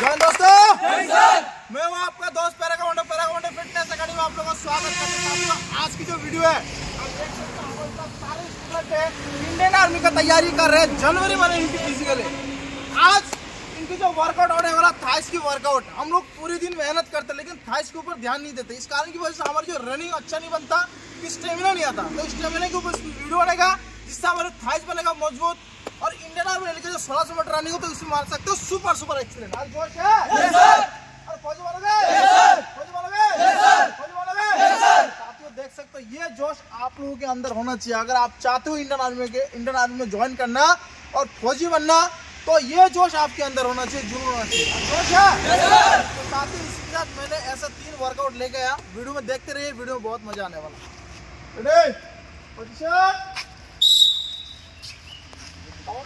जय दोस्तों। मैं हूँ आपका दोस्त पैराकमांडो पैराकमांडो फिटनेस अकेडमी में आप लोगों का स्वागत करना चाहता हूँ आज की जो वीडियो है आप देख सकते हैं सारे स्टूडेंट हैं। इंडियन आर्मी का तैयारी कर रहे हैं जनवरी में इनकी फ़िज़िकल है आज इनकी जो वर्कआउट होने वाला थाइस की वर्कआउट हम लोग पूरे दिन मेहनत करते लेकिन थाइस के ऊपर ध्यान नहीं देते। इस कारण की वजह से हमारी जो रनिंग अच्छा नहीं बनता स्टेमिना नहीं आता। तो स्टेमिना के ऊपर वीडियो बनेगा जिससे हमारे थाइस बनेगा मज़बूत। इंडियन आर्मी लेके जो सोलह सौ मीटर रनिंग हो तो इसमें मार सकते हो। Super super excellent. आज जोश है? और फौजी फौजी फौजी साथियों देख सकते हो ये जोश आप लोगों के अंदर होना चाहिए। अगर आप चाहते हो इंडियन आर्मी के इंडियन आर्मी में ज्वाइन करना और फौजी बनना तो ये जोश आपके अंदर होना चाहिए ज़रूर होना चाहिए। जोश है? तो साथियों इसी के साथ मैंने ऐसा तीन वर्कआउट लेके आया। वीडियो में देखते रहिए वीडियो में बहुत मज़ा आने वाला रेडी पोजीशन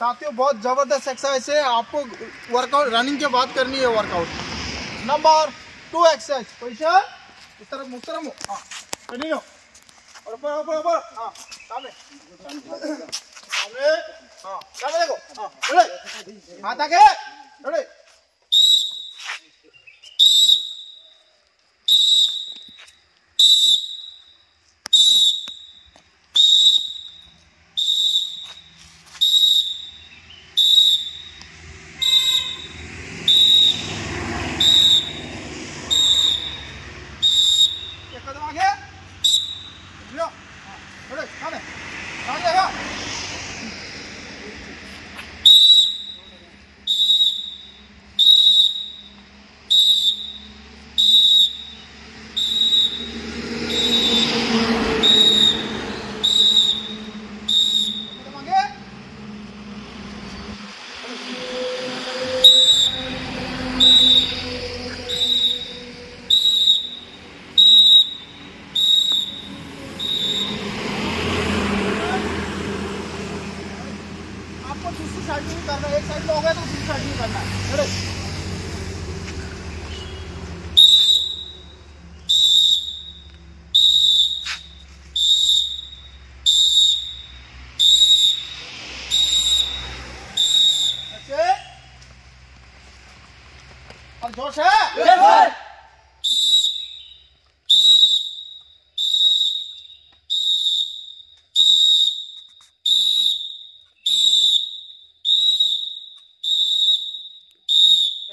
साथियों, बहुत ज़बरदस्त एक्सरसाइज है। आपको वर्कआउट रनिंग के बाद करनी है वर्कआउट नंबर टू एक्सरसाइज पैसा इस तरफ़ मुख तरफ़ मुख हाँ और ऊपर ऊपर ऊपर। हाँ सामने। सामने। हाँ सामने देखो। हाँ हाथ आगे रेडी एक कदम आगे लो हाँ रेडी सामने सामने देखो कदम आगे आपको दूसरी साइड भी करना एक साइड में हो गया तो दूसरी साइड में करना है। जोश है? That's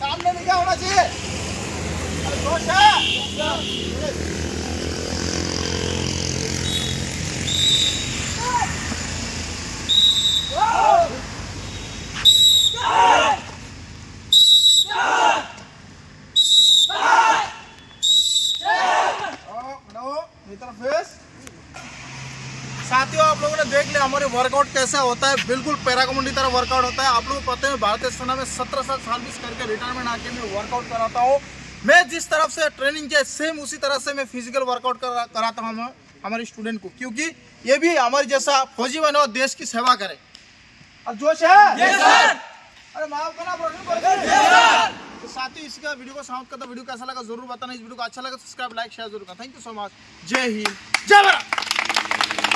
सामने नहीं क्या होना चाहिए अरे जोश है हाँ, खड़ो, मेरी तरफ़ फेस साथियों आप लोगों ने देख लिया हमारे वर्कआउट कैसा होता है। बिल्कुल पैराकमुंडी तरह वर्कआउट होता है। आप लोगों को पता है भारतीय सेना में सत्रह साल सर्विस करके रिटायरमेंट आके मैं वर्कआउट कराता हूँ। मैं जिस तरफ़ से ट्रेनिंग किया सेम उसी तरह से मैं फ़िज़िकल वर्कआउट करा, कराता हूँ हम- हमारे स्टूडेंट को। क्योंकि ये भी हमारे जैसा फौजी बने और देश की सेवा करे। और जोश है? अरे माफ़ करना तो साथियों इसका वीडियो को समाप्त करता वीडियो कैसा लगा ज़रूर बताना इस वीडियो को। अच्छा लगा सब्सक्राइब लाइक शेयर ज़रूर करना। थैंक यू सो मच जय हिंद। जय भारत।